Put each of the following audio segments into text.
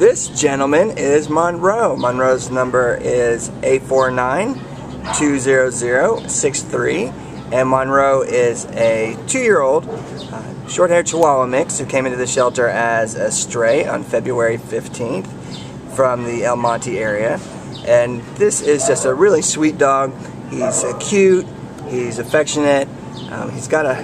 this gentleman is Monroe. Monroe's number is 849-200-63 and Monroe is a two-year-old uh, short-haired Chihuahua mix who came into the shelter as a stray on February 15th from the El Monte area and this is just a really sweet dog. He's uh, cute, he's affectionate, um, he's got a,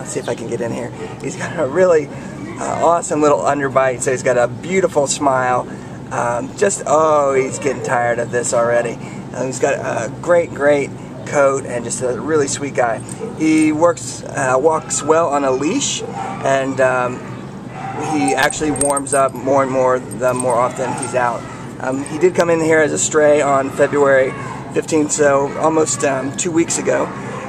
let's see if I can get in here, he's got a really uh, awesome little underbite, so he's got a beautiful smile. Um, just, oh, he's getting tired of this already. Um, he's got a great, great coat and just a really sweet guy. He works, uh, walks well on a leash, and um, he actually warms up more and more the more often he's out. Um, he did come in here as a stray on February 15th, so almost um, two weeks ago.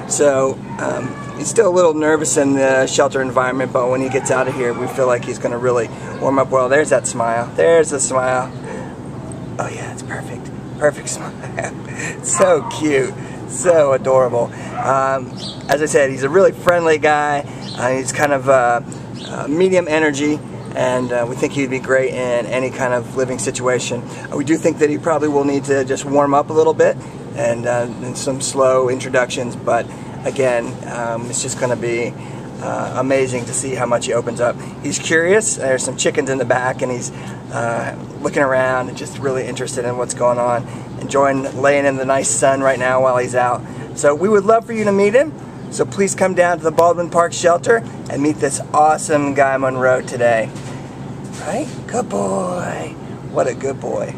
So um, he's still a little nervous in the shelter environment, but when he gets out of here, we feel like he's going to really warm up well. There's that smile. There's the smile. Oh yeah, it's perfect. Perfect smile. so cute. So adorable. Um, as I said, he's a really friendly guy. Uh, he's kind of uh, uh, medium energy and uh, we think he'd be great in any kind of living situation. Uh, we do think that he probably will need to just warm up a little bit and, uh, and some slow introductions, but again, um, it's just going to be uh, amazing to see how much he opens up. He's curious. There's some chickens in the back, and he's uh, looking around and just really interested in what's going on. Enjoying laying in the nice sun right now while he's out. So we would love for you to meet him. So please come down to the Baldwin Park Shelter and meet this awesome guy Monroe today. Right? Good boy. What a good boy.